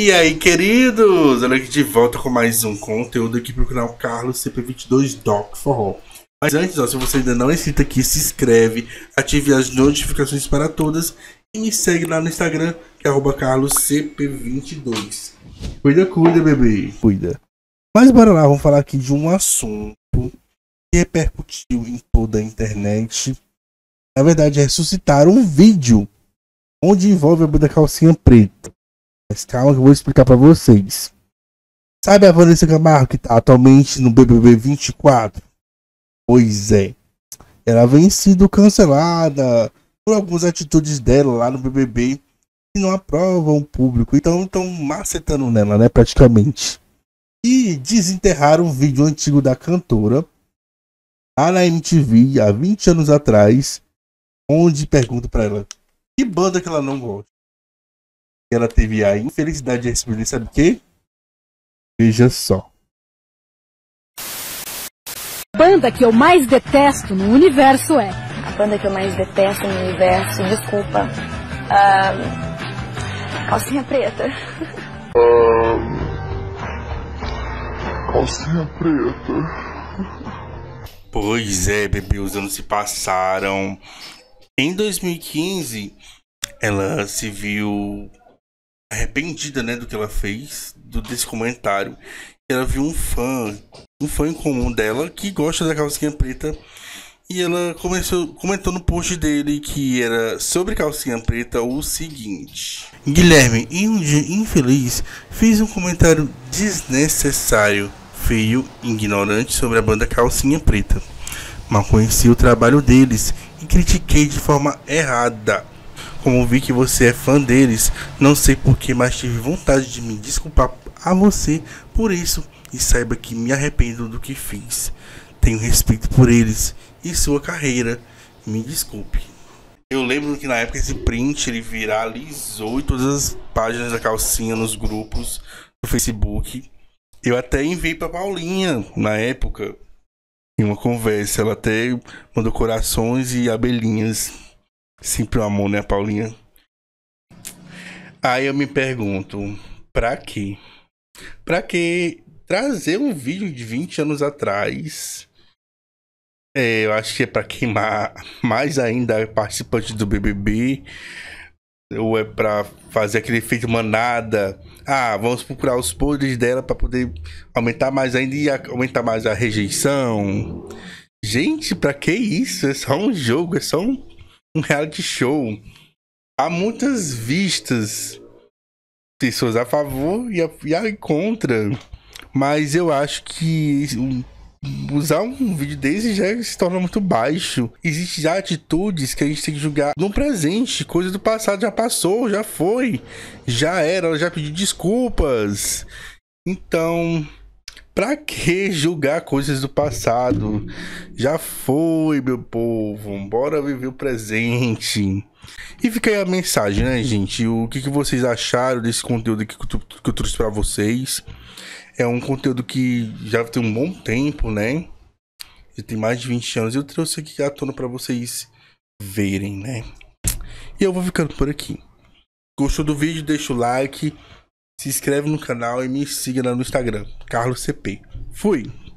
E aí, queridos? Olha aqui de volta com mais um conteúdo aqui pro canal Carlos CP22 Doc Forró. Mas antes, ó, se você ainda não é inscrito aqui, se inscreve, ative as notificações para todas e me segue lá no Instagram, que é carloscp22. Cuida, cuida, bebê. Cuida. Mas bora lá, vamos falar aqui de um assunto que repercutiu em toda a internet. Na verdade, é ressuscitar um vídeo onde envolve a banda calcinha preta. Mas calma que eu vou explicar para vocês. Sabe a Vanessa Camargo que tá atualmente no BBB 24? Pois é. Ela vem sido cancelada por algumas atitudes dela lá no BBB que não aprovam o público. Então estão macetando nela, né, praticamente. E desenterraram um vídeo antigo da cantora lá na MTV há 20 anos atrás, onde pergunta para ela que banda que ela não gosta ela teve a infelicidade de receber, sabe o quê? Veja só. A banda que eu mais detesto no universo é. A banda que eu mais detesto no universo, desculpa. Uh, calcinha preta. Uh, calcinha preta. Pois é, bebê, os anos se passaram. Em 2015, ela se viu arrependida, né, do que ela fez, do, desse comentário. Ela viu um fã, um fã em comum dela que gosta da calcinha preta. E ela começou, comentou no post dele que era sobre calcinha preta o seguinte: Guilherme, em um dia infeliz, fiz um comentário desnecessário, feio, ignorante sobre a banda Calcinha Preta. Mal conheci o trabalho deles e critiquei de forma errada. Como vi que você é fã deles, não sei porquê, mas tive vontade de me desculpar a você por isso e saiba que me arrependo do que fiz. Tenho respeito por eles e sua carreira. Me desculpe. Eu lembro que na época esse print ele viralizou em todas as páginas da calcinha nos grupos do Facebook. Eu até enviei para Paulinha na época em uma conversa. Ela até mandou corações e abelhinhas Sempre o amor, né, Paulinha? Aí eu me pergunto, pra quê? Pra que trazer um vídeo de 20 anos atrás? É, eu acho que é pra queimar mais ainda participantes do BBB. Ou é pra fazer aquele efeito manada? Ah, vamos procurar os podres dela para poder aumentar mais ainda e aumentar mais a rejeição. Gente, pra que isso? É só um jogo, é só um um reality show. Há muitas vistas, pessoas a favor e a, e a contra. Mas eu acho que usar um vídeo desse já se torna muito baixo. Existem já atitudes que a gente tem que julgar no presente. Coisa do passado já passou, já foi. Já era, ela já pediu desculpas. Então, Pra que julgar coisas do passado? Já foi, meu povo. Bora viver o presente. E fica aí a mensagem, né, gente? O que, que vocês acharam desse conteúdo que eu, que eu trouxe pra vocês? É um conteúdo que já tem um bom tempo, né? Já tem mais de 20 anos. Eu trouxe aqui à tona pra vocês verem, né? E eu vou ficando por aqui. Gostou do vídeo? Deixa o like se inscreve no canal e me siga no Instagram, CarlosCP. Fui!